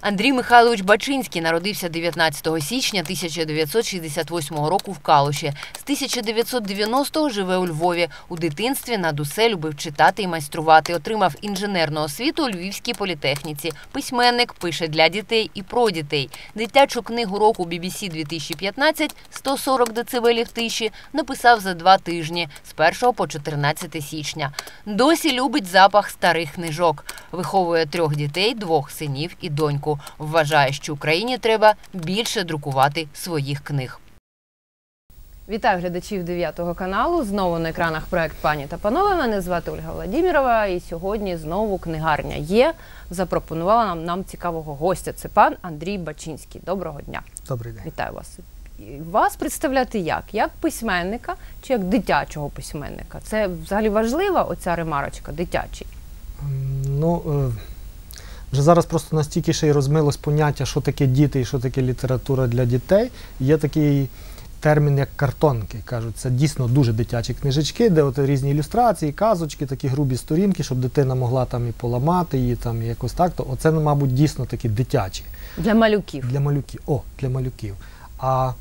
Андрій Михайлович Бачинський народився 19 січня 1968 року в Калуші. З 1990-го живе у Львові. У дитинстві над усе любив читати і майструвати. Отримав інженерну освіту у Львівській політехніці. Письменник пише для дітей і про дітей. Дитячу книгу року BBC 2015 «140 децибелів тиші написав за два тижні з 1 по 14 січня. Досі любить запах старих книжок. Виховує трьох дітей, двох синів і доньку. Вважає, що Україні треба більше друкувати своїх книг. Вітаю глядачів 9 каналу. Знову на екранах проект Пані та панове. Мене звати Ольга Владімірова. І сьогодні знову книгарня є. Запропонувала нам, нам цікавого гостя. Це пан Андрій Бачинський. Доброго дня. Добрий день. Вітаю вас. Вас представляти як? Як письменника чи як дитячого письменника? Це взагалі важлива оця ремарочка дитячий. Ну, е, вже зараз просто настільки ще й розмилось поняття, що таке діти і що таке література для дітей. Є такий термін, як картонки. Кажуть, це дійсно дуже дитячі книжечки, де от різні ілюстрації, казочки, такі грубі сторінки, щоб дитина могла там і поламати її, там і якось так. То оце, ну, мабуть, дійсно такі дитячі. Для малюків. Для малюків. О, для малюків. А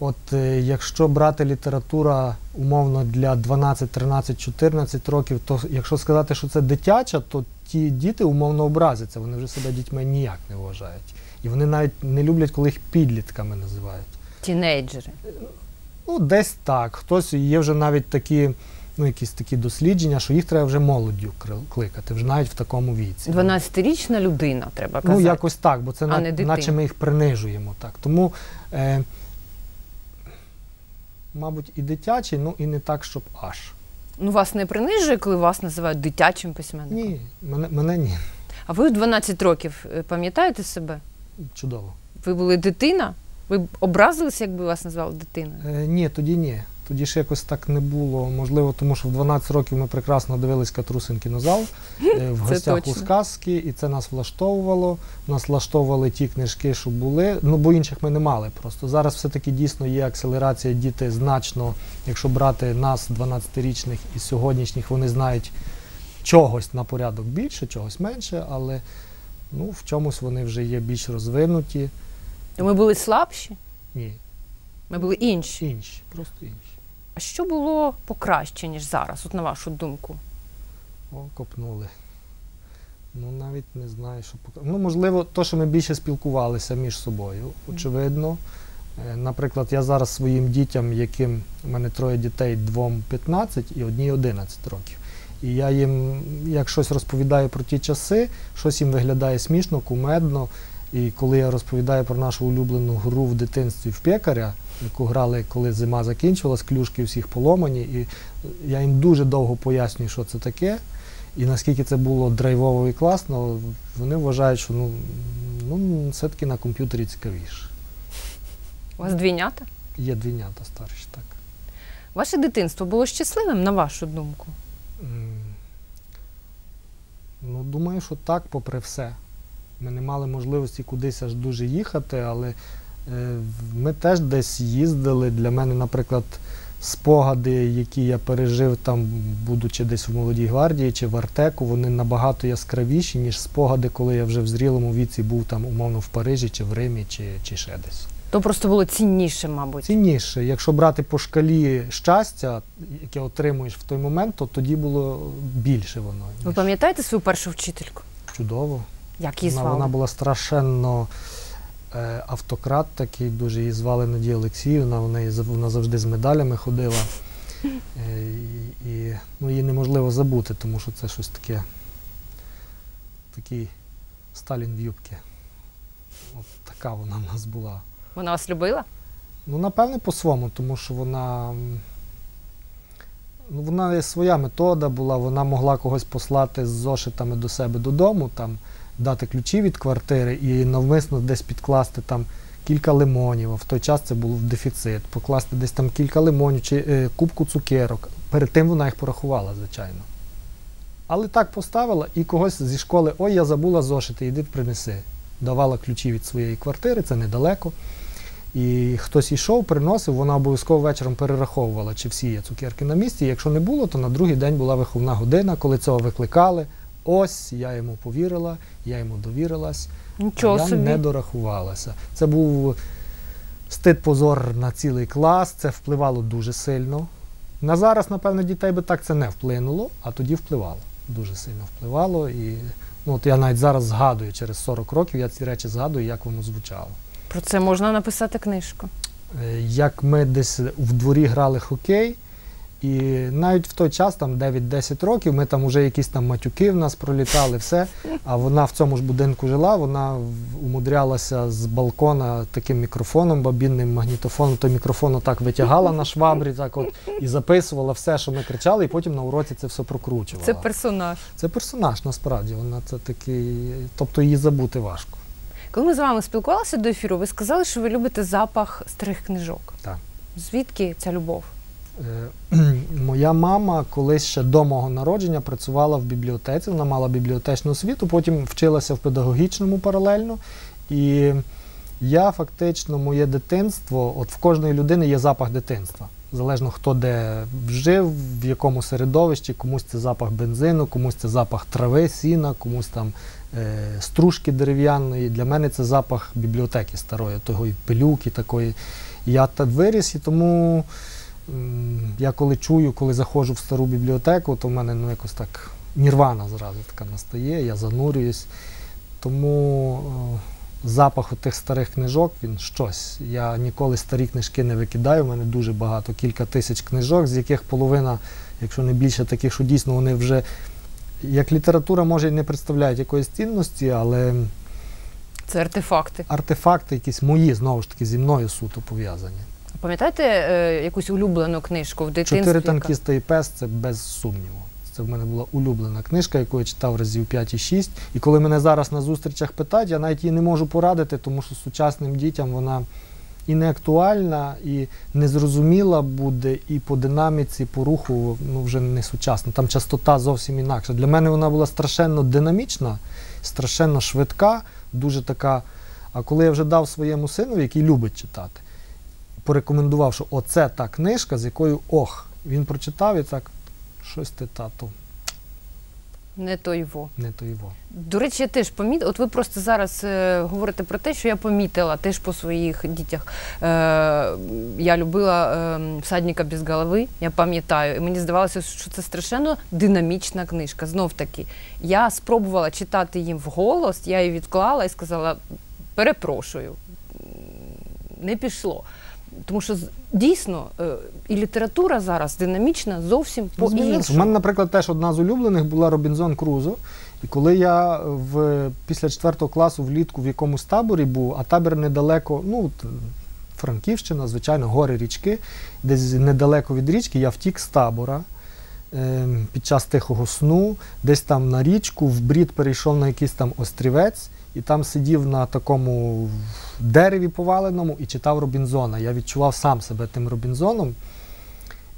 от е, якщо брати література умовно для 12, 13, 14 років, то якщо сказати, що це дитяча, то ті діти умовно образяться. Вони вже себе дітьми ніяк не вважають. І вони навіть не люблять, коли їх підлітками називають. Тінейджери. Ну, десь так. Хтось є вже навіть такі, ну, якісь такі дослідження, що їх треба вже молоддю кликати, вже навіть в такому віці. 12-річна людина, треба казати. Ну, якось так, бо це на, наче ми їх принижуємо. Так. Тому, е, мабуть, і дитячий, ну і не так, щоб аж. Ну, вас не принижує, коли вас називають дитячим письменником? Ні, мене, мене ні. А ви в 12 років е, пам'ятаєте себе? Чудово. Ви були дитина? Ви б образилися, якби вас назвали дитиною? Е, ні, тоді ні. Тоді ще якось так не було. Можливо, тому що в 12 років ми прекрасно дивились Катрусин кінозал е, в гостях у сказки, і це нас влаштовувало. Нас влаштовували ті книжки, що були. Ну, бо інших ми не мали просто. Зараз все-таки дійсно є акселерація. Діти значно, якщо брати нас, 12-річних і сьогоднішніх, вони знають чогось на порядок більше, чогось менше, але ну, в чомусь вони вже є більш розвинуті. То ми були слабші, Ні, ми були інші. інші, просто інші. А що було покраще, ніж зараз, от на вашу думку? О, копнули. Ну, навіть не знаю, що пока. Ну, можливо, то, що ми більше спілкувалися між собою, очевидно. Е, Наприклад, я зараз своїм дітям, яким у мене троє дітей, двом 15 і одній 11 років. І я їм, як щось розповідаю про ті часи, щось їм виглядає смішно, кумедно. І коли я розповідаю про нашу улюблену гру в дитинстві в пекаря, яку грали, коли зима закінчилась, клюшки всіх поломані, і я їм дуже довго пояснюю, що це таке, і наскільки це було драйвово і класно, вони вважають, що ну, ну все-таки на комп'ютері цікавіше. У вас двійнята? Є двійнята старші, так. Ваше дитинство було щасливим, на вашу думку? Ну, думаю, що так, попри все. Ми не мали можливості кудись аж дуже їхати, але ми теж десь їздили. Для мене, наприклад, спогади, які я пережив там, будучи десь в молодій гвардії чи в Артеку, вони набагато яскравіші, ніж спогади, коли я вже в зрілому віці був там, умовно, в Парижі, чи в Римі, чи, чи ще десь. То просто було цінніше, мабуть. Цінніше, якщо брати по шкалі щастя, яке отримуєш в той момент, то тоді було більше воно. Ви пам'ятаєте свою першу вчительку? Чудово. Як її Вона, звали? вона була страшенно е, автократ такий, дуже її звали Надія Олексіївна, вона, вона завжди з медалями ходила. Е, і, і ну, її неможливо забути, тому що це щось таке, такий Сталін в юбці. От така вона в нас була. Вона вас любила? Ну, напевне, по-своєму, тому що вона. Ну, вона своя метода була, вона могла когось послати з зошитами до себе додому, там, дати ключі від квартири і навмисно десь підкласти там кілька лимонів, а в той час це було в дефіцит, покласти десь там кілька лимонів чи е, кубку цукерок. Перед тим вона їх порахувала, звичайно. Але так поставила і когось зі школи, ой, я забула зошити, іди принеси. Давала ключі від своєї квартири, це недалеко. І хтось йшов, приносив, вона обов'язково вечором перераховувала, чи всі є цукерки на місці. Якщо не було, то на другий день була виховна година, коли цього викликали. Ось я йому повірила, я йому довірилась. Нічого я собі. не дорахувалася. Це був стид позор на цілий клас, це впливало дуже сильно. На зараз, напевно, дітей би так це не вплинуло, а тоді впливало. Дуже сильно впливало. І ну, от я навіть зараз згадую, через 40 років я ці речі згадую, як воно звучало. Про це можна написати книжку. Е, Як ми десь в дворі грали хокей, і навіть в той час, там 9-10 років, ми там вже якісь там матюки в нас пролітали, все. А вона в цьому ж будинку жила, вона умудрялася з балкона таким мікрофоном, бабінним магнітофоном, той мікрофон отак витягала на швабрі, так от і записувала все, що ми кричали, і потім на уроці це все прокручувала. Це персонаж. Це персонаж, насправді. Вона це такий, тобто її забути важко. Коли ми з вами спілкувалися до ефіру, ви сказали, що ви любите запах старих книжок. Так. Звідки ця любов? Е, Моя мама колись ще до мого народження працювала в бібліотеці, вона мала бібліотечну освіту, потім вчилася в педагогічному паралельно. І я фактично, моє дитинство, от в кожної людини є запах дитинства. Залежно хто де жив, в якому середовищі, комусь це запах бензину, комусь це запах трави, сіна, комусь там е, стружки дерев'яної. Для мене це запах бібліотеки старої, того і пилюки такої. Я так виріс, і тому я коли чую, коли заходжу в стару бібліотеку, то в мене ну, якось так нірвана зразу така настає, я занурююсь. Тому е, запах тих старих книжок він щось. Я ніколи старі книжки не викидаю. У мене дуже багато, кілька тисяч книжок, з яких половина, якщо не більше таких, що дійсно вони вже як література може і не представляють якоїсь цінності, але Це артефакти. артефакти якісь мої, знову ж таки, зі мною суто пов'язані. Пам'ятаєте е, якусь улюблену книжку в дитинстві? Чотири танкіста і пес це без сумніву. Це в мене була улюблена книжка, яку я читав разів 5 і 6. І коли мене зараз на зустрічах питають, я навіть її не можу порадити, тому що сучасним дітям вона і не актуальна, і незрозуміла буде, і по динаміці, по руху ну, вже не сучасна. Там частота зовсім інакша. Для мене вона була страшенно динамічна, страшенно швидка, дуже така. А коли я вже дав своєму сину, який любить читати, порекомендував, що оце та книжка, з якою ох, він прочитав і так, щось ти, тату, Не той во. не то його. До речі, я теж помітила. От ви просто зараз е, говорите про те, що я помітила теж по своїх дітях. Е, я любила е, всадника без голови, я пам'ятаю. І мені здавалося, що це страшенно динамічна книжка. Знов таки, я спробувала читати їм вголос, я її відклала і сказала: перепрошую, не пішло. Тому що дійсно е, і література зараз динамічна зовсім Змінилося. У по-іншому. мене, наприклад, теж одна з улюблених була Робінзон Крузо. І коли я в, після 4 класу влітку в якомусь таборі був, а табір недалеко, ну, Франківщина, звичайно, гори річки, десь недалеко від річки, я втік з табора. ем, Під час тихого сну, десь там на річку, в брід перейшов на якийсь там острівець, і там сидів на такому дереві поваленому і читав Робінзона. Я відчував сам себе тим Робінзоном.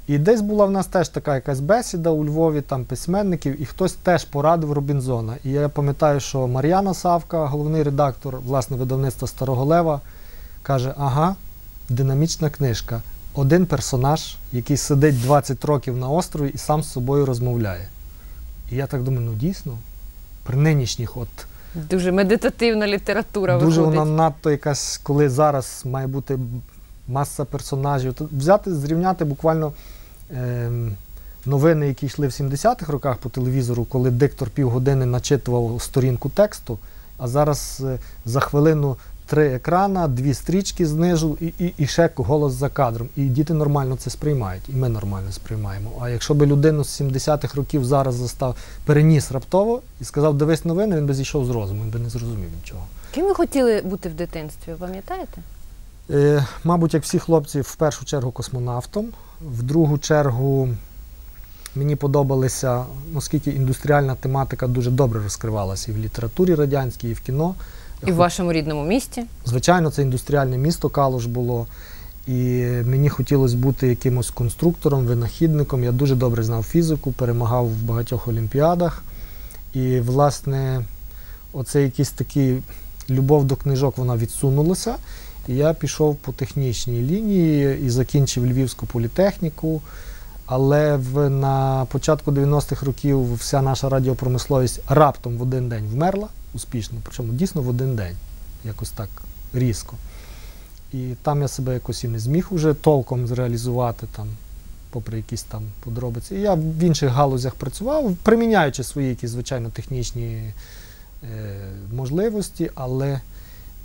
І десь була в нас теж така якась бесіда у Львові, там письменників, і хтось теж порадив Робінзона. І я пам'ятаю, що Мар'яна Савка, головний редактор власне видавництва Старого Лева, каже: ага, динамічна книжка. Один персонаж, який сидить 20 років на острові і сам з собою розмовляє. І я так думаю, ну дійсно, при нинішніх, от Дуже медитативна література дуже виходить. вона надто якась, коли зараз має бути маса персонажів. То взяти, зрівняти буквально е, новини, які йшли в 70-х роках по телевізору, коли диктор півгодини начитував сторінку тексту, а зараз е, за хвилину три екрана, дві стрічки знизу і, і, і ще голос за кадром. І діти нормально це сприймають, і ми нормально сприймаємо. А якщо би людину з 70-х років зараз застав, переніс раптово і сказав, дивись новини, він би зійшов з розуму, він би не зрозумів нічого. Ким ви хотіли бути в дитинстві, пам'ятаєте? Е, мабуть, як всі хлопці, в першу чергу космонавтом, в другу чергу мені подобалися, оскільки індустріальна тематика дуже добре розкривалася і в літературі радянській, і в кіно. І в вашому рідному місті? Звичайно, це індустріальне місто Калуш було. І мені хотілося бути якимось конструктором, винахідником. Я дуже добре знав фізику, перемагав в багатьох олімпіадах. І, власне, оце якийсь такий любов до книжок вона відсунулася. І я пішов по технічній лінії і закінчив Львівську політехніку. Але в, на початку 90-х років вся наша радіопромисловість раптом в один день вмерла успішно, причому дійсно в один день, якось так різко. І там я себе якось і не зміг уже толком зреалізувати, там, попри якісь там подробиці. І я в інших галузях працював, приміняючи свої якісь, звичайно, технічні е, можливості, але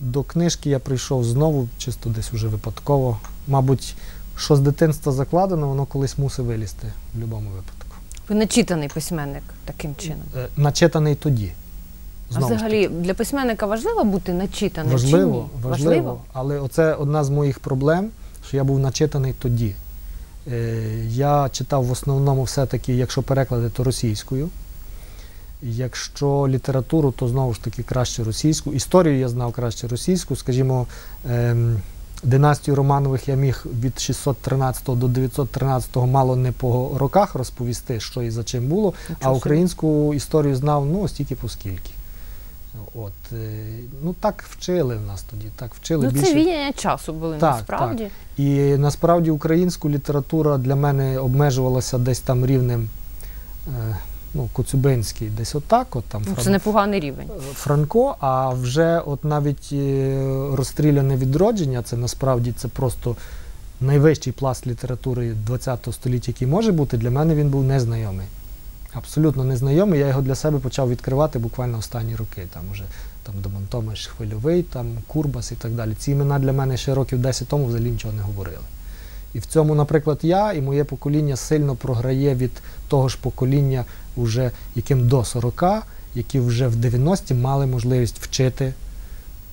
до книжки я прийшов знову, чисто десь уже випадково. Мабуть, що з дитинства закладено, воно колись мусить вилізти в будь-якому випадку. Ви начитаний письменник таким чином. Е, начитаний тоді. А Знову ж взагалі для письменника важливо бути начитаним? Важливо, чи ні? важливо, але оце одна з моїх проблем, що я був начитаний тоді. Е, я читав в основному все-таки, якщо переклади, то російською. Якщо літературу, то знову ж таки краще російську. Історію я знав краще російську. Скажімо, ем, династію Романових я міг від 613 до 913 мало не по роках розповісти, що і за чим було, а українську історію знав ну, стільки поскільки. От, е, ну так вчили в нас тоді, так вчили Ну, більше. це віяння часу були Так, насправді. І насправді українську література для мене обмежувалася десь там рівнем е, ну, Коцюбинський, десь отак, от там Ну, Фран- непоганий рівень. Франко, а вже от навіть е, розстріляне відродження, це насправді це просто найвищий пласт літератури ХХ століття, який може бути, для мене він був незнайомий. Абсолютно незнайомий. Я його для себе почав відкривати буквально останні роки. Там уже там Домонтомиш Хвильовий, там Курбас і так далі. Ці імена для мене ще років 10 тому взагалі нічого не говорили. І в цьому, наприклад, я і моє покоління сильно програє від того ж покоління, уже яким до 40, які вже в 90-ті мали можливість вчити,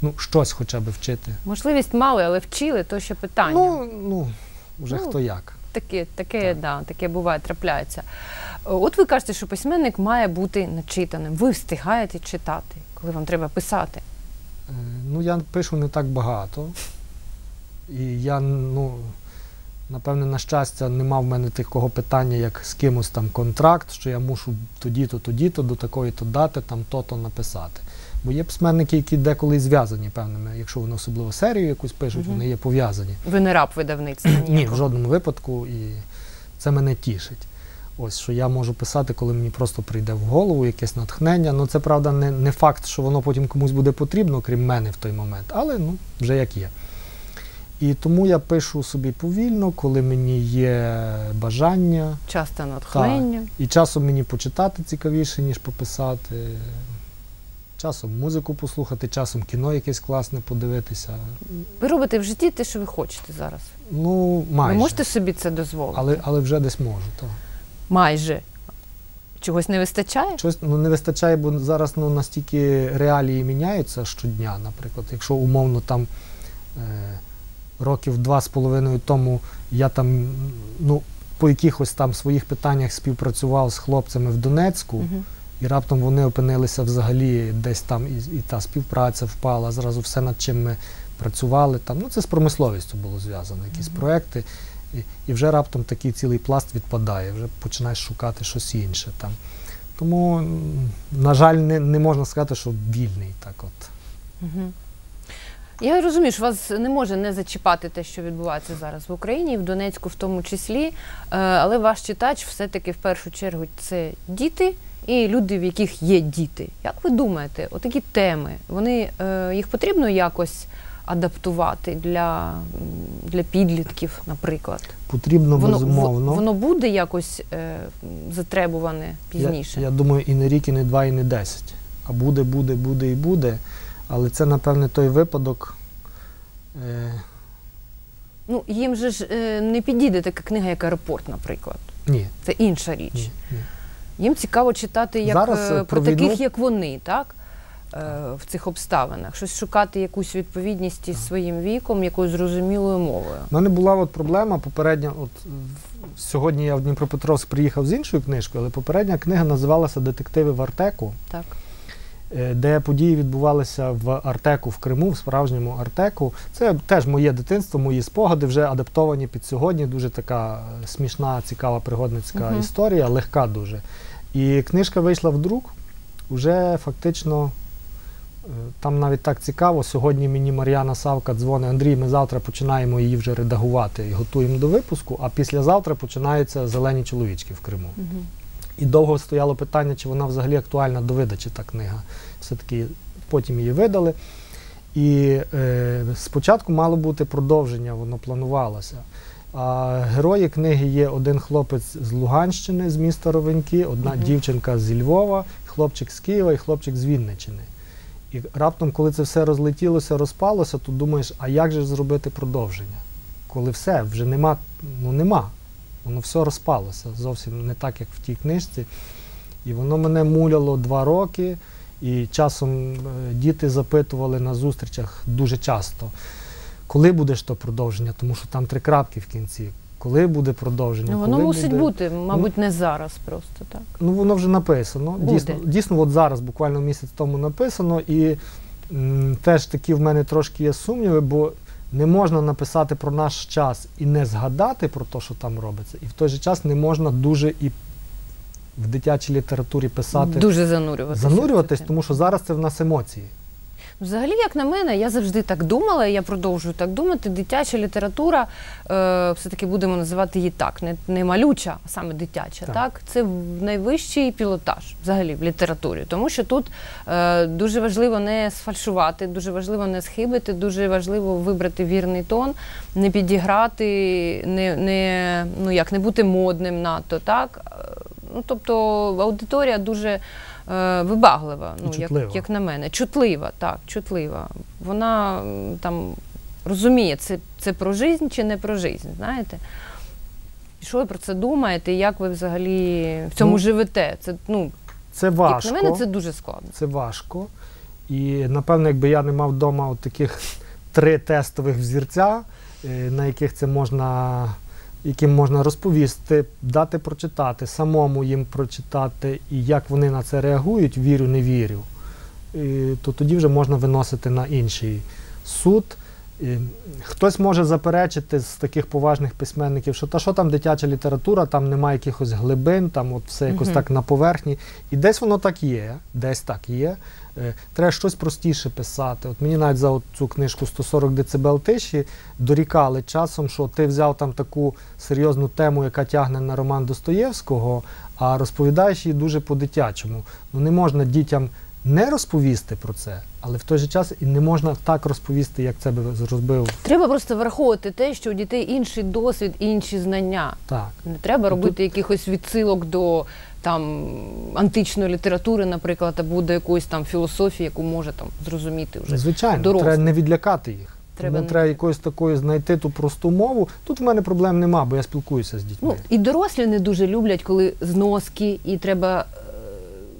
ну, щось хоча б вчити. Можливість мали, але вчили, то ще питання. Ну, ну, вже Ну, хто як. Таке, таке, Так. да, таке буває, трапляється. От ви кажете, що письменник має бути начитаним. Ви встигаєте читати, коли вам треба писати. Е, Ну, я пишу не так багато. І я, ну, напевне, на щастя, не мав в мене такого питання, як з кимось там контракт, що я мушу тоді-то, тоді-то, до такої-то дати, там то-то написати. Бо є письменники, які деколи зв'язані певними, якщо вони особливо серію якусь пишуть, Мгм. вони є пов'язані. Ви не раб видавництва Ні, в жодному випадку, і це мене тішить. Ось що я можу писати, коли мені просто прийде в голову якесь натхнення. Ну це правда не, не факт, що воно потім комусь буде потрібно, крім мене в той момент, але ну, вже як є. І тому я пишу собі повільно, коли мені є бажання. Часто натхнення. І часом мені почитати цікавіше, ніж пописати. Часом музику послухати, часом кіно якесь класне подивитися. Ви робите в житті те, що ви хочете зараз. Ну, майже. Ви можете собі це дозволити? але, але вже десь можу. Так. Майже. Чогось не вистачає? Щось ну, не вистачає, бо зараз ну, настільки реалії міняються щодня. Наприклад, якщо умовно там е, років два з половиною тому я там ну, по якихось там своїх питаннях співпрацював з хлопцями в Донецьку, Мгм. і раптом вони опинилися взагалі десь там, і, і та співпраця впала, зразу все, над чим ми працювали. Там, ну, це з промисловістю було зв'язано, якісь Мгм. проекти. І, і вже раптом такий цілий пласт відпадає, вже починаєш шукати щось інше там. Тому, на жаль, не, не можна сказати, що вільний так от. Мгм. Я розумію, що вас не може не зачіпати те, що відбувається зараз в Україні, і в Донецьку в тому числі. Е, Але ваш читач все-таки в першу чергу це діти і люди, в яких є діти. Як ви думаєте, отакі теми, вони е, їх потрібно якось адаптувати для, для підлітків, наприклад? Потрібно Воно, безумовно. воно буде якось е, затребуване пізніше. Я, я думаю, і не рік, і не два, і не десять. А буде, буде, буде і буде. Але це, напевне, той випадок. Е, Ну, їм же ж е, не підійде така книга, як аеропорт, наприклад. ні, Це інша річ. ні, ні. Їм цікаво читати як, Зараз, е, про про таких, війну- як вони, так? Е, В цих обставинах. Щось шукати якусь відповідність із своїм віком, якоюсь зрозумілою мовою. У мене була от проблема попередня. От сьогодні я в Дніпропетровськ приїхав з іншою книжкою, але попередня книга називалася Детективи в Артеку, Так. е, де події відбувалися в Артеку в Криму, в справжньому Артеку. Це теж моє дитинство, мої спогади вже адаптовані під сьогодні. Дуже така е, смішна, цікава пригодницька Мгм. історія, легка дуже. І книжка вийшла в друк уже фактично Там навіть так цікаво. Сьогодні мені Мар'яна Савка дзвонить, Андрій, ми завтра починаємо її вже редагувати і готуємо до випуску, а післязавтра починаються зелені чоловічки в Криму. Мгм. І довго стояло питання, чи вона взагалі актуальна до видачі та книга. Все-таки потім її видали. І е, спочатку мало бути продовження, воно планувалося. А герої книги є один хлопець з Луганщини, з міста Ровеньки, одна Мгм. дівчинка зі Львова, хлопчик з Києва і хлопчик з Вінничини. І раптом, коли це все розлетілося, розпалося, то думаєш, а як же зробити продовження? Коли все, вже нема, ну нема. Воно все розпалося зовсім не так, як в тій книжці. І воно мене муляло два роки. І часом е, діти запитували на зустрічах дуже часто, коли буде ж то продовження, тому що там три крапки в кінці. Коли буде продовження? Ну, воно коли мусить буде... бути, мабуть, не зараз просто так. Ну, воно вже написано. Буде. Дійсно, дійсно, от зараз, буквально місяць тому написано, і м, теж такі в мене трошки є сумніви, бо не можна написати про наш час і не згадати про те, що там робиться, і в той же час не можна дуже і в дитячій літературі писати, Дуже занурюватися. занурюватись, тому що зараз це в нас емоції. Взагалі, як на мене, я завжди так думала, і я продовжую так думати. Дитяча література, е, все-таки будемо називати її так, не, не малюча, а саме дитяча. Так. Так. це найвищий пілотаж взагалі в літературі. Тому що тут е, дуже важливо не сфальшувати, дуже важливо не схибити, дуже важливо вибрати вірний тон, не підіграти, не, не, ну, як, не бути модним надто. Так? Е, Ну, тобто аудиторія дуже вибаглива, ну, як, чутлива. як на мене. Чутлива, так, чутлива. Вона там розуміє, це, це про жизнь чи не про жизнь, знаєте? І Що ви про це думаєте? і Як ви взагалі в цьому Ну, живете? Це, ну, Це як важко. на мене, це дуже складно. Це важко. І напевно, якби я не мав вдома от таких три тестових взірця, е, на яких це можна, яким можна розповісти, дати прочитати, самому їм прочитати, і як вони на це реагують, вірю, не вірю, то тоді вже можна виносити на інший суд. І Хтось може заперечити з таких поважних письменників, що та що там дитяча література, там немає якихось глибин, там от все якось Мгм. так на поверхні. І десь воно так є, десь так є. Е, Треба щось простіше писати. От мені навіть за цю книжку 140 децибел тиші дорікали часом, що ти взяв там таку серйозну тему, яка тягне на роман Достоєвського, а розповідаєш її дуже по-дитячому. Ну не можна дітям не розповісти про це, але в той же час і не можна так розповісти, як це би розбив. Треба просто враховувати те, що у дітей інший досвід, інші знання. Так. Не треба Ну, робити якихось відсилок до там античної літератури, наприклад, або до якоїсь там філософії, яку може там зрозуміти вже. Звичайно, дорослих. треба не відлякати їх. Треба не треба якоюсь такою знайти ту просту мову. Тут в мене проблем нема, бо я спілкуюся з дітьми. Ну і дорослі не дуже люблять, коли зноски і треба е,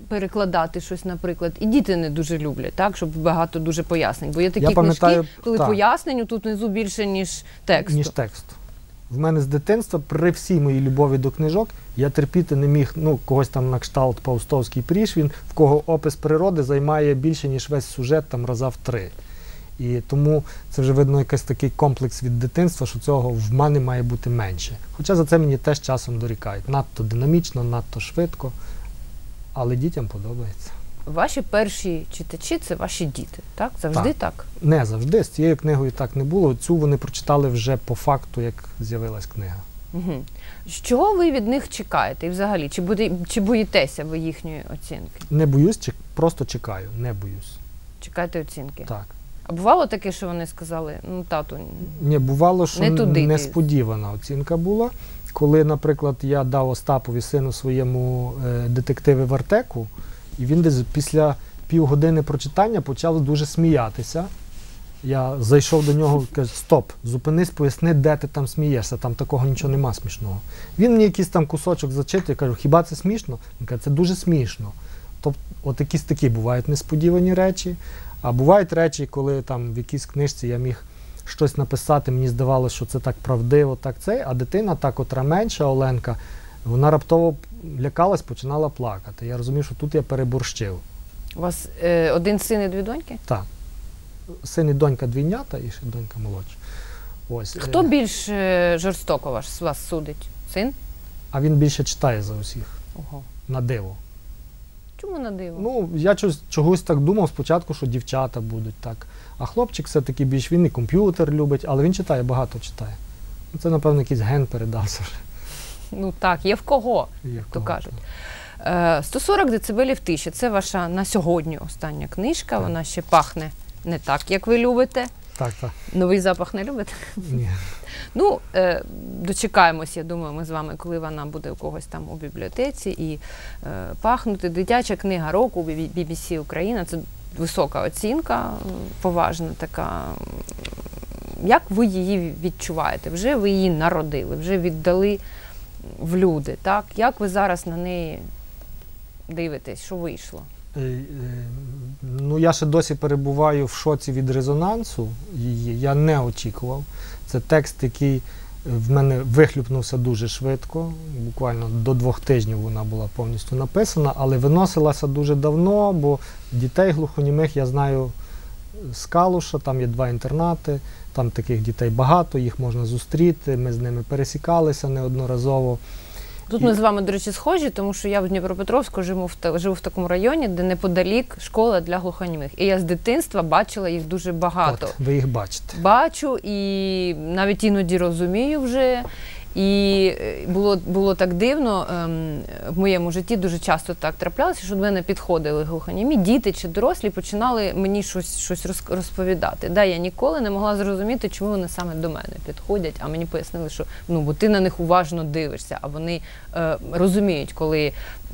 перекладати щось, наприклад. І діти не дуже люблять, так, щоб багато дуже пояснень. Бо є такі Я книжки, коли так. пояснень тут внизу більше, ніж тексту. ніж текст. В мене з дитинства, при всій моїй любові до книжок, я терпіти не міг ну, когось там на кшталт Паустовський Прішвін, в кого опис природи займає більше, ніж весь сюжет там раза в три. І тому це вже видно якийсь такий комплекс від дитинства, що цього в мене має бути менше. Хоча за це мені теж часом дорікають. Надто динамічно, надто швидко, але дітям подобається. Ваші перші читачі це ваші діти, так? Завжди так. Не завжди. З цією книгою так не було. Цю вони прочитали вже по факту, як з'явилась книга. Угу. Що ви від них чекаєте? І взагалі, чи, буде, чи боїтеся ви їхньої оцінки? Не боюсь, чек- просто чекаю, не боюсь. Чекаєте оцінки? Так. А бувало таке, що вони сказали, ну тату, Ні, бувало, що Не туди несподівана оцінка була. Коли, наприклад, я дав Остапові сину своєму е, детективи в Артеку, і він десь після півгодини прочитання почав дуже сміятися. Я зайшов до нього і кажу, стоп, зупинись, поясни, де ти там смієшся, там такого нічого нема смішного. Він мені якийсь там кусочок зачитує, кажу, хіба це смішно? Він каже, це дуже смішно. Тобто, от якісь такі бувають несподівані речі. А бувають речі, коли там в якійсь книжці я міг щось написати, мені здавалося, що це так правдиво, так це, а дитина, та, котра менша Оленка, вона раптово лякалась, починала плакати. Я розумів, що тут я переборщив. у вас е, один син і дві доньки? Так. Син і донька двійнята, і ще донька молодша. Ось. Хто е, більш е, жорстоко ваш, вас судить? Син? А він більше читає за усіх Ого. на диво. Чому на диво? Ну, я чогось, чогось так думав спочатку, що дівчата будуть так. А хлопчик все-таки більш він і комп'ютер любить, але він читає, багато читає. Ну, Це, напевно, якийсь ген передався вже. Ну так, є в кого. Є в То кого, кажуть. так. Е, 140 децибелів тиші. Це ваша на сьогодні остання книжка. Так. Вона ще пахне не так, як ви любите. Так, так. Новий запах не любите? Ні. Ну, е, дочекаємось, я думаю, ми з вами, коли вона буде у когось там у бібліотеці і е, пахнути. Дитяча книга року BBC Україна. Це висока оцінка, е, поважна така. Як ви її відчуваєте? Вже ви її народили, вже віддали в люди. Так? Як ви зараз на неї дивитесь, що вийшло? Е, е, Ну, я ще досі перебуваю в шоці від резонансу. Я не очікував. Це текст, який в мене вихлюпнувся дуже швидко. Буквально до двох тижнів вона була повністю написана, але виносилася дуже давно, бо дітей глухонімих я знаю з Калуша, там є два інтернати, там таких дітей багато, їх можна зустріти. Ми з ними пересікалися неодноразово. Тут ми з вами, до речі, схожі, тому що я в Дніпропетровську живу в живу в такому районі, де неподалік школа для глухонімих. І я з дитинства бачила їх дуже багато. От, ви їх бачите. Бачу і навіть іноді розумію вже. І е, було, було так дивно ем, в моєму житті дуже часто так траплялося, що до мене підходили глухонімі, діти чи дорослі починали мені щось, щось роз- розповідати. Да, я ніколи не могла зрозуміти, чому вони саме до мене підходять, а мені пояснили, що ну бо ти на них уважно дивишся, а вони е, розуміють, коли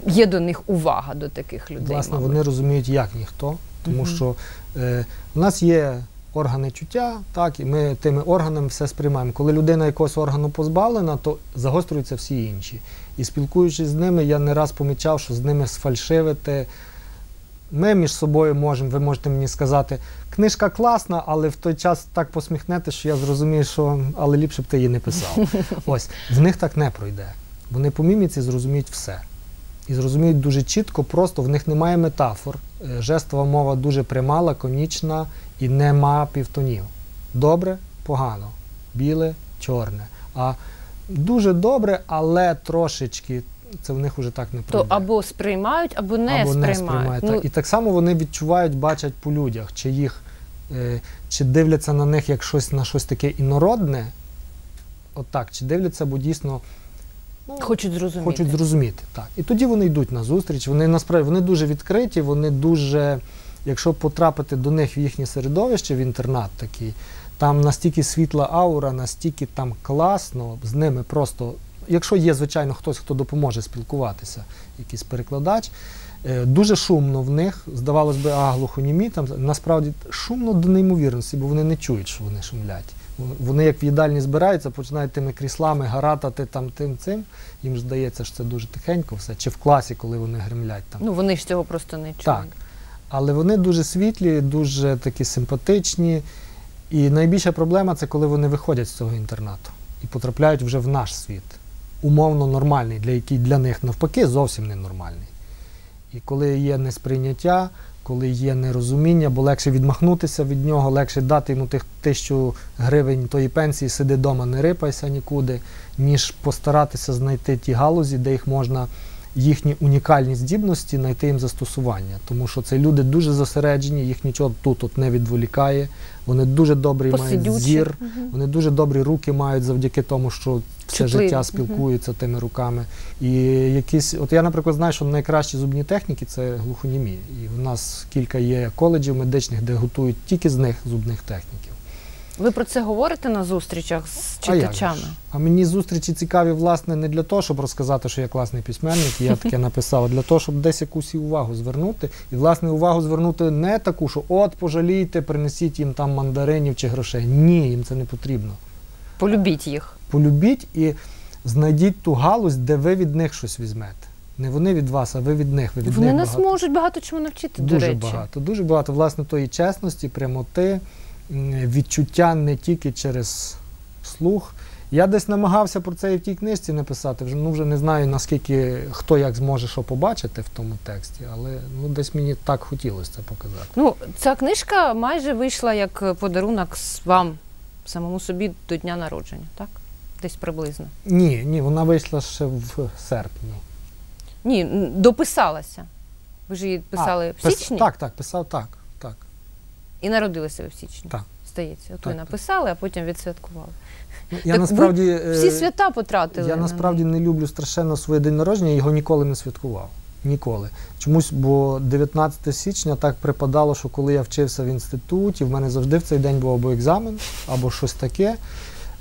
є до них увага до таких людей. Власне, мабуть. вони розуміють, як ніхто, тому Мгм. що е, у нас є органи чуття, так, і ми тими органами все сприймаємо. Коли людина якогось органу позбавлена, то загострюються всі інші. І спілкуючись з ними, я не раз помічав, що з ними сфальшивити. Ми між собою можемо, ви можете мені сказати, книжка класна, але в той час так посміхнете, що я зрозумію, що але ліпше б ти її не писав. Ось в них так не пройде. Вони по міміці зрозуміють все. І зрозуміють дуже чітко, просто в них немає метафор. Е, Жестова мова дуже пряма, лаконічна і нема півтонів. Добре, погано, біле, чорне. А дуже добре, але трошечки це в них уже так не то або сприймають, або не Або сприймають. не сприймають. Ну, так. І так само вони відчувають, бачать по людях, чи їх е, чи дивляться на них як щось на щось таке інородне, отак, чи дивляться, бо дійсно ну, Хочуть зрозуміти. хочуть зрозуміти. Так. І тоді вони йдуть на зустріч. Вони насправді вони дуже відкриті, вони дуже, якщо потрапити до них в їхнє середовище, в інтернат такий, там настільки світла аура, настільки там класно, з ними просто. Якщо є, звичайно, хтось, хто допоможе спілкуватися, якийсь перекладач, е, дуже шумно в них, здавалось би, а глухонімі, там насправді шумно до неймовірності, бо вони не чують, що вони шумлять. Вони як в їдальні збираються, починають тими кріслами гаратати там тим цим. Їм здається, що це дуже тихенько все. Чи в класі, коли вони гремлять там. Ну, вони ж цього просто не чують. Так. Але вони дуже світлі, дуже такі симпатичні. І найбільша проблема це коли вони виходять з цього інтернату і потрапляють вже в наш світ. Умовно нормальний, для який для них навпаки зовсім ненормальний. І коли є несприйняття, коли є нерозуміння, бо легше відмахнутися від нього, легше дати йому тих тисячу гривень тої пенсії, сиди вдома, не рипайся нікуди, ніж постаратися знайти ті галузі, де їх можна їхні унікальні здібності знайти їм застосування. Тому що це люди дуже зосереджені, їх нічого тут от не відволікає. Вони дуже добрий мають зір, вони дуже добрі руки мають завдяки тому, що все Чутливі. життя спілкуються тими руками. І якісь, от я, наприклад, знаю, що найкращі зубні техніки це глухонімі. І в нас кілька є коледжів медичних, де готують тільки з них зубних техніків. Ви про це говорите на зустрічах з А читачами? ж? А мені зустрічі цікаві, власне, не для того, щоб розказати, що я класний письменник, я таке написав, а для того, щоб десь якусь і увагу звернути. І, власне, увагу звернути не таку, що от пожалійте, принесіть їм там мандаринів чи грошей. Ні, їм це не потрібно. Полюбіть їх. Полюбіть і знайдіть ту галузь, де ви від них щось візьмете. Не вони від вас, а ви від них. Ви від Вони них нас багато. можуть багато чому навчити, Дуже до речі. багато, дуже багато власне тої чесності, прямоти, відчуття не тільки через слух. Я десь намагався про це і в тій книжці написати. Вже ну вже не знаю наскільки хто як зможе що побачити в тому тексті, але ну десь мені так хотілося це показати. Ну, ця книжка майже вийшла як подарунок вам, самому собі до дня народження, так? Десь приблизно. Ні, ні, вона вийшла ще в серпні. Ні, дописалася. Ви ж її писали А, в пис- січні Так, так, писав так. І народилися ви в січні. Так. Здається, от ви написали, а потім відсвяткували. Ну, Я Так насправді, ви Всі е, свята потратили. я на насправді не люблю страшенно своє день народження, його ніколи не святкував. Ніколи. Чомусь, бо 19 січня так припадало, що коли я вчився в інституті, в мене завжди в цей день був або екзамен, або щось таке.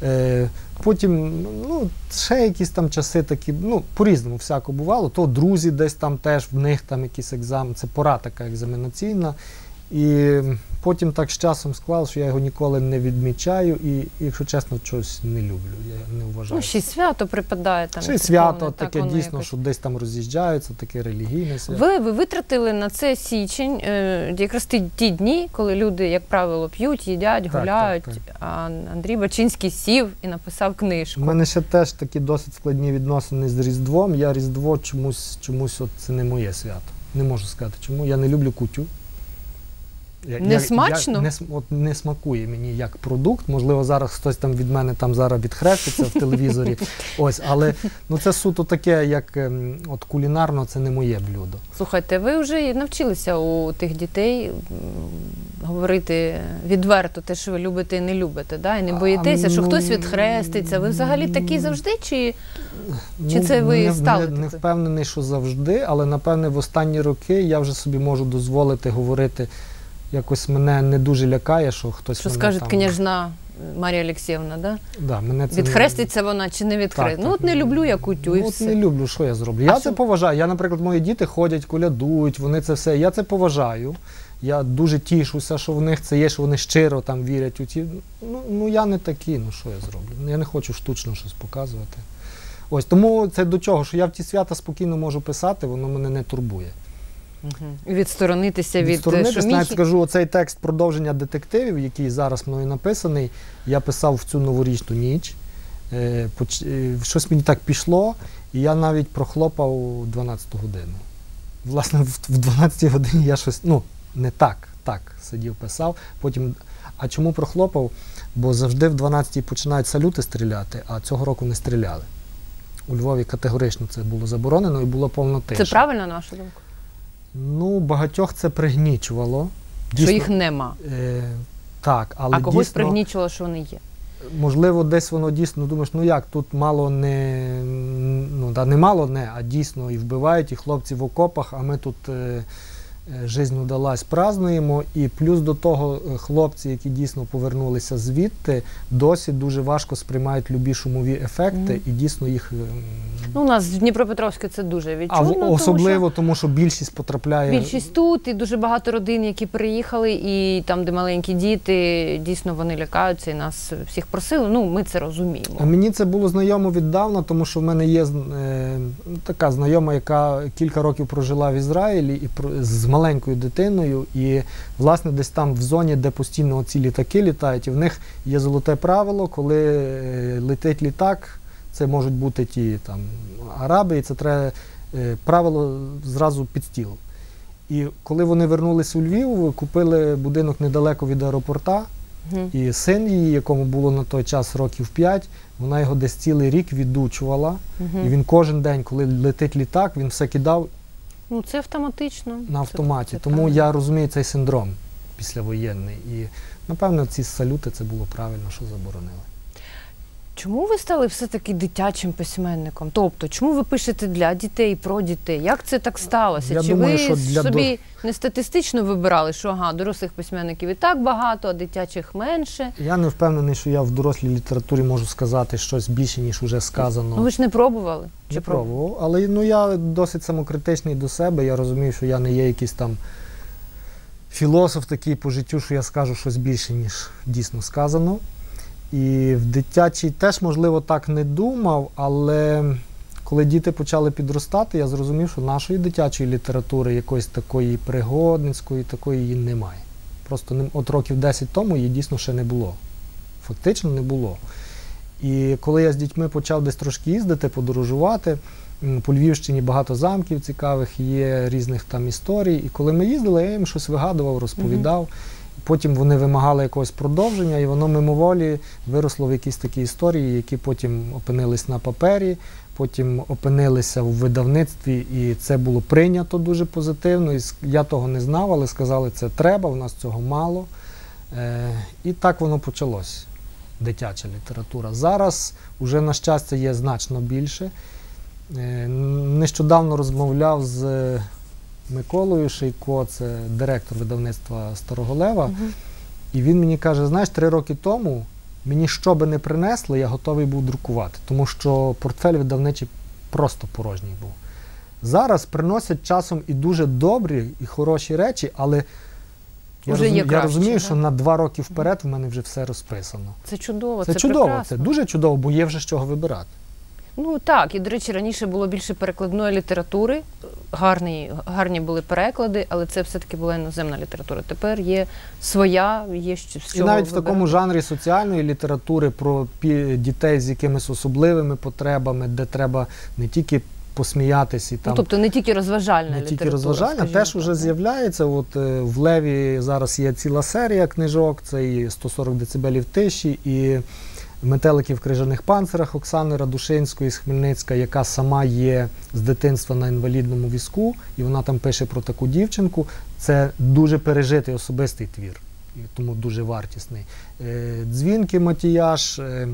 Е, потім, ну, ще якісь там часи такі, ну, по-різному всяко бувало. То друзі десь там теж, в них там якийсь екзамен, це пора така екзаменаційна. І потім так з часом склав, що я його ніколи не відмічаю і, якщо чесно, щось не люблю. Я не вважаю. Ну, ще й свято припадає там. Ще й свято так таке дійсно, якось. що десь там роз'їжджаються, таке релігійне свято. Ви, ви витратили на це січень, е, якраз ті, ті дні, коли люди, як правило, п'ють, їдять, Так, гуляють. так, А Андрій Бачинський сів і написав книжку. У мене ще теж такі досить складні відносини з Різдвом. Я Різдво чомусь, чомусь от це не моє свято. Не можу сказати, чому. Я не люблю кутю. Я- Не я- смачно? Я, не, от не смакує мені як продукт. Можливо, зараз хтось там від мене там зараз відхреститься в телевізорі. Ось, але ну це суто таке, як ем, от кулінарно, це не моє блюдо. Слухайте, ви вже навчилися у тих дітей говорити відверто те, що ви любите і не любите, да? і не А, боїтеся, що ну, хтось відхреститься. Ви взагалі такі завжди? Чи Чи Ну, це ви не, стали не, не впевнений, що завжди, але напевне в останні роки я вже собі можу дозволити говорити. Якось мене не дуже лякає, що хтось що мене скаже там, княжна Марія Олексіївна, да? Да, мене це відхреститься вона чи не відхреститься? Так, Ну так. от не люблю я кутю і Ну, от все. не люблю, що я зроблю. Я що? це поважаю. Я, наприклад, мої діти ходять, колядують, вони це все. Я це поважаю. Я дуже тішуся, що в них це є, що вони щиро там вірять у ті. Ну, ну я не такий, ну що я зроблю? Я не хочу штучно щось показувати. Ось тому це до чого, що я в ті свята спокійно можу писати, воно мене не турбує. І Відсторонитися від е, Відсторонитись, навіть скажу, оцей текст продовження детективів, який зараз мною написаний, я писав в цю новорічну ніч. Е, поч- е, Щось мені так пішло, і я навіть прохлопав 12 годину. Власне, в в 12 годині я щось, ну, не так, так сидів, писав. Потім, а чому прохлопав? Бо завжди в 12 починають салюти стріляти, а цього року не стріляли. У Львові категорично це було заборонено і було повна тиша. Це правильно, на вашу думку? Ну, багатьох це пригнічувало. Що їх нема. Е, так, але а когось дійсно, пригнічувало, що вони є. можливо, десь воно дійсно думаєш, ну як, тут мало не ну, да, не мало не, а дійсно і вбивають, і хлопці в окопах, а ми тут е, жизнь удалась, празднуємо. І плюс до того е, хлопці, які дійсно повернулися звідти, досі дуже важко сприймають любі шумові ефекти, Мгм. і дійсно їх. е, Ну, у нас в Дніпропетровську це дуже а відчутно. в- тому особливо тому, що більшість потрапляє. більшість тут, і дуже багато родин, які приїхали, і там, де маленькі діти, дійсно вони лякаються і нас всіх просили. Ну, ми це розуміємо. А Мені це було знайомо віддавна, тому що в мене є е, така знайома, яка кілька років прожила в Ізраїлі і з маленькою дитиною. І власне десь там в зоні, де постійно ці літаки літають, і в них є золоте правило, коли е, летить літак, це можуть бути ті там араби, і це треба е, правило зразу під стіл. І коли вони вернулися у Львів, купили будинок недалеко від аеропорта. І син її, якому було на той час років 5, вона його десь цілий рік відучувала. Мгм. І він кожен день, коли летить літак, він все кидав Ну, це автоматично. на автоматі. Це- це Тому правильно. я розумію цей синдром післявоєнний. І напевно ці салюти це було правильно, що заборонили. Чому ви стали все-таки дитячим письменником? Тобто, чому ви пишете для дітей, про дітей? Як це так сталося? Я Чи думаю, ви що для собі не статистично вибирали, що ага, дорослих письменників і так багато, а дитячих менше? Я не впевнений, що я в дорослій літературі можу сказати щось більше, ніж вже сказано. Ну ви ж не пробували? Не пробував, але ну, я досить самокритичний до себе. Я розумію, що я не є якийсь там філософ такий по життю, що я скажу щось більше, ніж дійсно сказано. І в дитячій теж, можливо, так не думав, але коли діти почали підростати, я зрозумів, що нашої дитячої літератури, якоїсь такої пригодницької, такої її немає. Просто от років 10 тому її дійсно ще не було. Фактично не було. І коли я з дітьми почав десь трошки їздити, подорожувати, по Львівщині багато замків цікавих, є різних там історій. І коли ми їздили, я їм щось вигадував, розповідав. Потім вони вимагали якогось продовження, і воно мимоволі виросло в якісь такі історії, які потім опинились на папері. потім опинилися в видавництві, і це було прийнято дуже позитивно. І я того не знав, але сказали, це треба, у нас цього мало. Е, і так воно почалось. Дитяча література. Зараз уже, на щастя, є значно більше. Е, Нещодавно розмовляв з Миколою Шейко, це директор видавництва Старого Лева. І він мені каже: знаєш, три роки тому мені що би не принесли, я готовий був друкувати, тому що портфель видавничий просто порожній був. Зараз приносять часом і дуже добрі, і хороші речі, але я, розумію, я краще, розумію, да? що на два роки вперед в мене вже все розписано. Це чудово, Це, це, чудово, прекрасно. це дуже чудово, бо є вже з чого вибирати. Ну так, і до речі, раніше було більше перекладної літератури. Гарні, гарні були переклади, але це все-таки була іноземна література. Тепер є своя, є що- з І чого навіть в такому жанрі соціальної літератури про дітей з якимись особливими потребами, де треба не тільки посміятися і там Ну, тобто не тільки розважальна не література. тільки розважальна, теж вже з'являється. От е, в Леві зараз є ціла серія книжок, це і 140 децибелів тиші, і метелики в крижаних панцирах Оксани Радушинської з Хмельницька, яка сама є з дитинства на інвалідному візку, і вона там пише про таку дівчинку. Це дуже пережитий особистий твір, тому дуже вартісний. Е, Дзвінки Матіяш. е,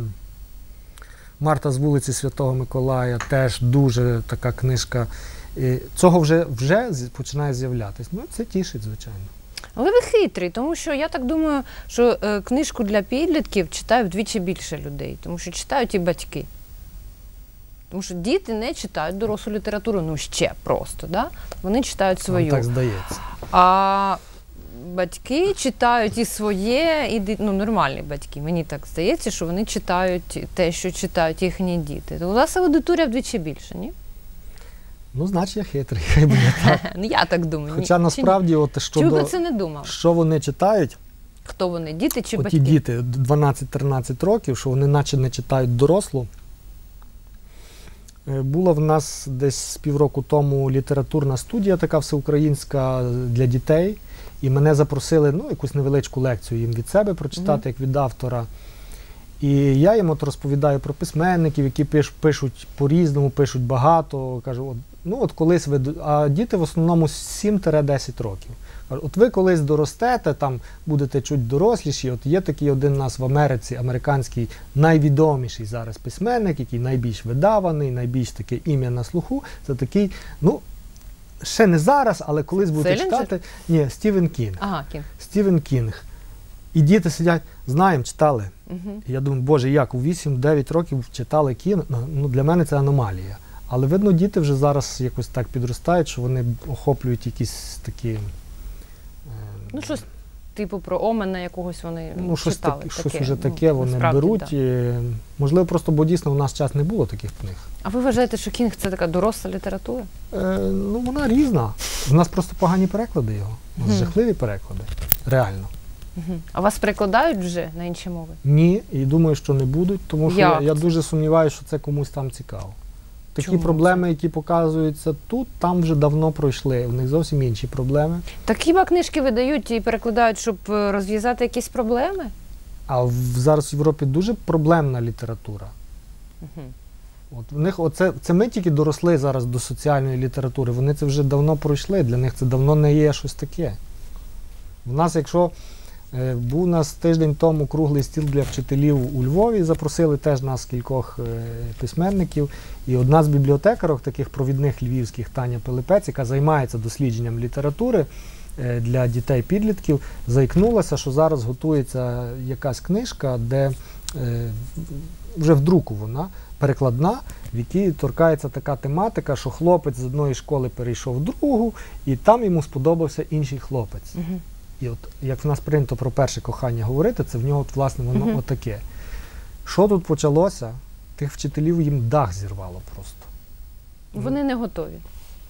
Марта з вулиці Святого Миколая теж дуже така книжка. Е, Цього вже, вже починає з'являтися. Ну, це тішить, звичайно. Але ви хитрий, тому що я так думаю, що е, книжку для підлітків читає вдвічі більше людей, тому що читають і батьки. Тому що діти не читають дорослу літературу, ну ще просто, да? вони читають Вам свою. так здається. А батьки читають і своє, і ну, нормальні батьки. Мені так здається, що вони читають те, що читають їхні діти. То у вас аудиторія вдвічі більше, ні? Ну, значить, я хитрий. хай буде так. Ну я так думаю. ні. Хоча Чи ні? насправді, от щодо, про це не думали? що вони читають, Хто вони? Діти чи оті батьки? діти 12-13 років, що вони наче не читають дорослу. Е, Була в нас десь з півроку тому літературна студія, така всеукраїнська для дітей. І мене запросили ну, якусь невеличку лекцію їм від себе прочитати, як від автора. І я їм от розповідаю про письменників, які пиш, пишуть по-різному, пишуть багато. Кажу, от, ну от колись ви, а діти в основному 7-10 років. От ви колись доростете, там будете чуть доросліші. От є такий один у нас в Америці, американський найвідоміший зараз письменник, який найбільш видаваний, найбільш таке ім'я на слуху. Це такий, ну, ще не зараз, але колись будете Селінджер? читати. Ні, Стівен Кінг. Ага, Кінг. Стівен Кінг. І діти сидять, знаємо, читали. Угу. Я думаю, боже, як у 8-9 років читали Кінга. Ну, Ну, для мене це аномалія. Але видно, діти вже зараз якось так підростають, що вони охоплюють якісь такі. е, Ну, щось типу про Омена якогось вони ну, щось, читали. так, щось таке. уже Ну, таке вони беруть. да. І, можливо, просто бо дійсно в нас час не було таких книг. А ви вважаєте, що Кінг це така доросла література? Е, ну, вона різна. У нас просто погані переклади його. У нас жахливі переклади. Реально. А вас перекладають вже на інші мови? Ні, і думаю, що не будуть, тому що я, Як я дуже сумніваюся, що це комусь там цікаво. Такі Чому проблеми, які показуються тут, там вже давно пройшли. У них зовсім інші проблеми. Так хіба книжки видають і перекладають, щоб е, розв'язати якісь проблеми? А в, зараз в Європі дуже проблемна література. Угу. От в них оце це ми тільки доросли зараз до соціальної літератури. Вони це вже давно пройшли. Для них це давно не є щось таке. У нас, якщо був у нас тиждень тому круглий стіл для вчителів у Львові, запросили теж нас кількох е, письменників. І одна з бібліотекарок, таких провідних львівських Таня Пилипець, яка займається дослідженням літератури е, для дітей-підлітків, заікнулася, що зараз готується якась книжка, де е, вже в друку вона перекладна, в якій торкається така тематика, що хлопець з одної школи перейшов в другу, і там йому сподобався інший хлопець. І от як в нас прийнято про перше кохання говорити, це в нього от, власне воно Мгм. отаке. Що тут почалося? Тих вчителів їм дах зірвало просто. Вони не готові.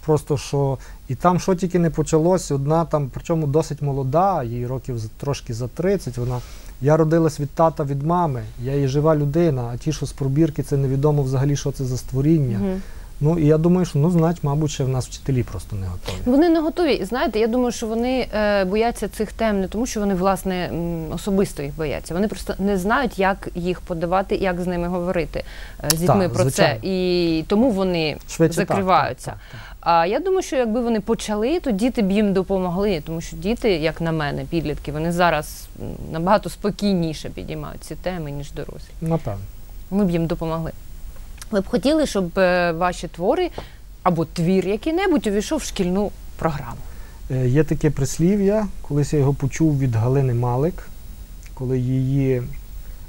Просто що і там що тільки не почалось, одна там, причому досить молода, їй років трошки за 30, вона. Я родилась від тата, від мами, я є жива людина, а ті, що з пробірки, це невідомо взагалі, що це за створіння. Угу. Ну і я думаю, що ну, значить, мабуть, ще в нас вчителі просто не готові. Вони не готові. І знаєте, я думаю, що вони е, бояться цих тем не тому, що вони власне особисто їх бояться. Вони просто не знають, як їх подавати, як з ними говорити е, з дітьми Так, про звичайно. це. І тому вони Швидше закриваються. так, так, так. А я думаю, що якби вони почали, то діти б їм допомогли, тому що діти, як на мене, підлітки, вони зараз набагато спокійніше підіймають ці теми, ніж дорослі. Напевно. Ми б їм допомогли. Ви б хотіли, щоб е, ваші твори або твір який-небудь увійшов в шкільну програму. Е, Є таке прислів'я, колись я його почув від Галини Малик, коли її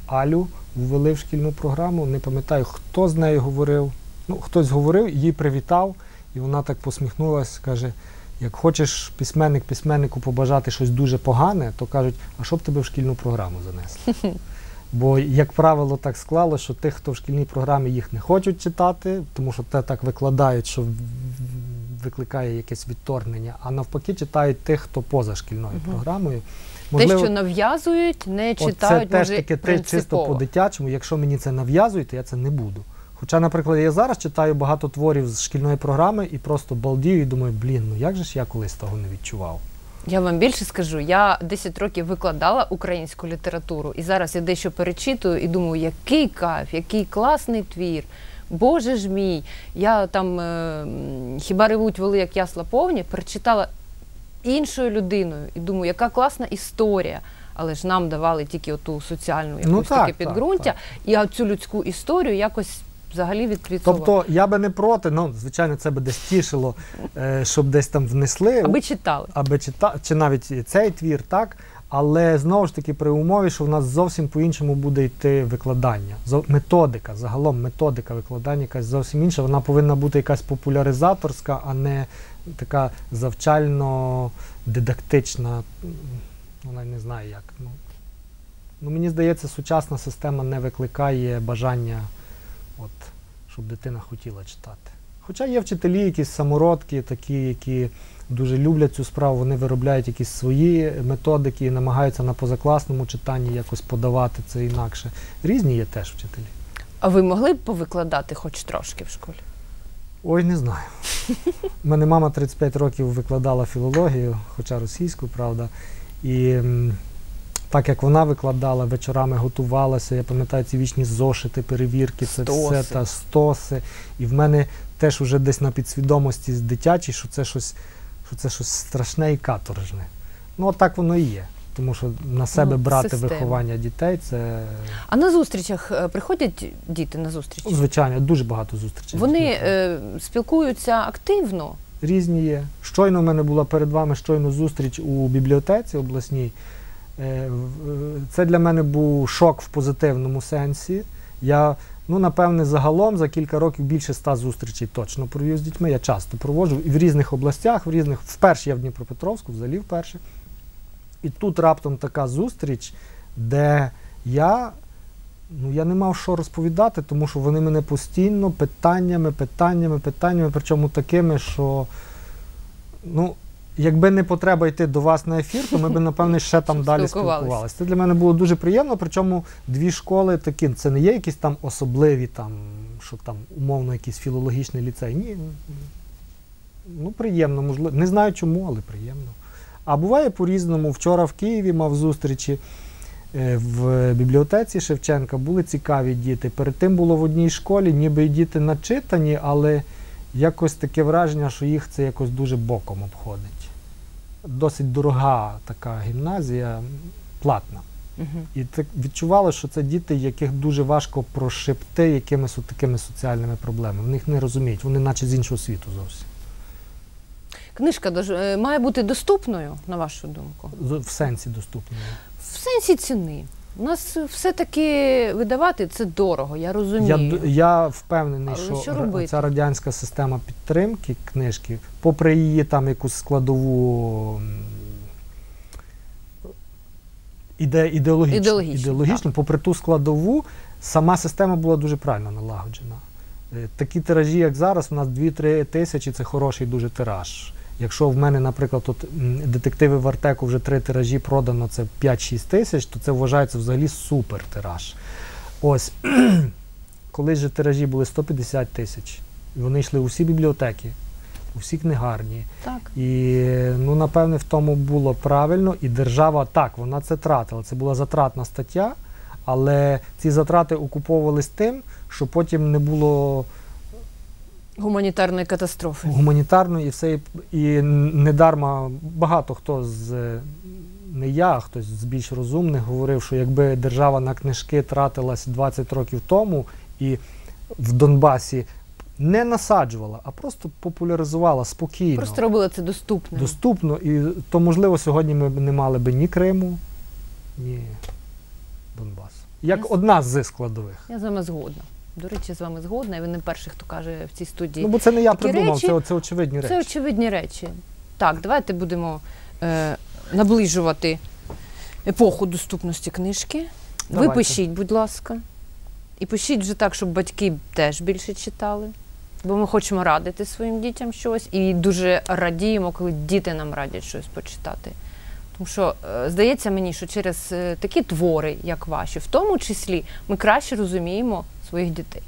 Алю ввели в шкільну програму. Не пам'ятаю, хто з нею говорив. Ну, хтось говорив, її привітав, і вона так посміхнулася, каже: як хочеш письменник письменнику побажати щось дуже погане, то кажуть, а що б тебе в шкільну програму занесли? Бо, як правило, так склало, що тих, хто в шкільній програмі їх не хочуть читати, тому що те так викладають, що викликає якесь відторгнення, а навпаки читають тих, хто поза шкільною Мгм. програмою. Те, що нав'язують, не читають, це теж таки ти чисто по-дитячому. Якщо мені це нав'язують, то я це не буду. Хоча, наприклад, я зараз читаю багато творів з шкільної програми і просто балдію і думаю, блін, ну як же ж я колись того не відчував? Я вам більше скажу, я 10 років викладала українську літературу, і зараз я дещо перечитую і думаю, який кайф, який класний твір. Боже ж мій, я там е, хіба ревуть воли, як ясла повні, перечитала іншою людиною і думаю, яка класна історія. Але ж нам давали тільки оту соціальну якусь Ну, так, таке так, підґрунтя, так. і цю людську історію якось взагалі відквітувала. Тобто я би не проти, ну звичайно, це би десь тішило, е, щоб десь там внесли. аби читали. аби чита, чи навіть цей твір, так. Але знову ж таки при умові, що в нас зовсім по-іншому буде йти викладання. Методика, загалом методика викладання якась зовсім інша. Вона повинна бути якась популяризаторська, а не така завчально-дидактична. Ну, не знаю як. Ну, ну, мені здається, сучасна система не викликає бажання, от, щоб дитина хотіла читати. Хоча є вчителі, якісь самородки, такі, які дуже люблять цю справу, вони виробляють якісь свої методики і намагаються на позакласному читанні якось подавати це інакше. Різні є теж вчителі. А ви могли б повикладати хоч трошки в школі? Ой, не знаю. У мене мама 35 років викладала філологію, хоча російську, правда. І так як вона викладала, вечорами готувалася, я пам'ятаю ці вічні зошити, перевірки, це Стоси. все та стоси. І в мене теж уже десь на підсвідомості з дитячій, що це щось, що це щось страшне і каторжне. Ну, так воно і є. Тому що на себе брати система. виховання дітей це А на зустрічах е, приходять діти на зустрічі? ну, звичайно дуже багато зустрічей. Вони е, спілкуються активно. різні є. Щойно в мене була перед вами щойно зустріч у бібліотеці обласній. Е, в- Це для мене був шок в позитивному сенсі. Я, ну, напевне, загалом за кілька років більше ста зустрічей точно провів з дітьми. Я часто проводжу і в різних областях, в різних. Вперше я в Дніпропетровську, взагалі вперше. І тут раптом така зустріч, де я ну, я не мав що розповідати, тому що вони мене постійно питаннями, питаннями, питаннями, причому такими, що ну, якби не потреба йти до вас на ефір, то ми б, напевне, ще там далі спілкувалися. Це для мене було дуже приємно, причому дві школи такі, це не є якісь там особливі, там, що там умовно якийсь філологічний ліцей. Ні. Ну, приємно, можливо. Не знаю чому, але приємно. А буває по-різному. Вчора в Києві мав зустрічі е, в бібліотеці Шевченка. Були цікаві діти. Перед тим було в одній школі, ніби й діти начитані, але якось таке враження, що їх це якось дуже боком обходить. Досить дорога така гімназія, платна. Угу. І так відчувало, що це діти, яких дуже важко прошепти якимись от такими соціальними проблемами. Вони їх не розуміють, вони наче з іншого світу зовсім. Книжка е, має бути доступною, на вашу думку, В сенсі доступною. в сенсі ціни. У нас все-таки видавати це дорого, я Я, розумію. д- я впевнений, Але що, що робити? ця радянська система підтримки книжки, попри її там якусь складову іде, ідеологічну, Ідеологічну, ідеологічну попри ту складову, сама система була дуже правильно налагоджена. Е, Такі тиражі, як зараз, у нас 2-3 тисячі це хороший дуже тираж. Якщо в мене, наприклад, тут детективи в Артеку вже три тиражі продано, це 5-6 тисяч, то це вважається взагалі супер тираж. Ось, колись же тиражі були 150 тисяч. І Вони йшли у всі бібліотеки, у всі книгарні. Так. І ну, напевне, в тому було правильно, і держава так, вона це тратила. Це була затратна стаття, але ці затрати окуповувались тим, що потім не було Гуманітарної катастрофи. гуманітарної і все. І недарма багато хто з не я, а хтось з більш розумних говорив, що якби держава на книжки тратилась 20 років тому і в Донбасі не насаджувала, а просто популяризувала спокійно. Просто робили це доступним. доступно, і то можливо сьогодні ми б не мали би ні Криму, ні Донбасу. Як Я одна з складових. Я з вами згодна. До речі, з вами згодна. І ви не перший, хто каже в цій студії. Ну бо це не я Такі придумав, речі- це, це очевидні Це очевидні речі. Так, давайте будемо е, наближувати епоху доступності книжки. Ви пишіть, будь ласка. І пишіть вже так, щоб батьки теж більше читали. Бо ми хочемо радити своїм дітям щось і дуже радіємо, коли діти нам радять щось почитати. Тому що е, здається мені, що через е, такі твори, як ваші, в тому числі, ми краще розуміємо своїх дітей.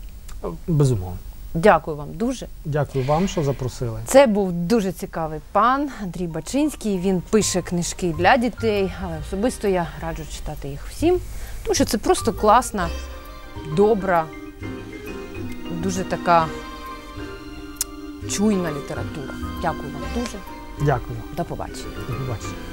Безумовно. Дякую вам дуже. Дякую вам, що запросили. Це був дуже цікавий пан Андрій Бачинський. Він пише книжки для дітей, але особисто я раджу читати їх всім, тому що це просто класна, добра, дуже така чуйна література. Дякую вам дуже. Дякую. До побачення. До побачення.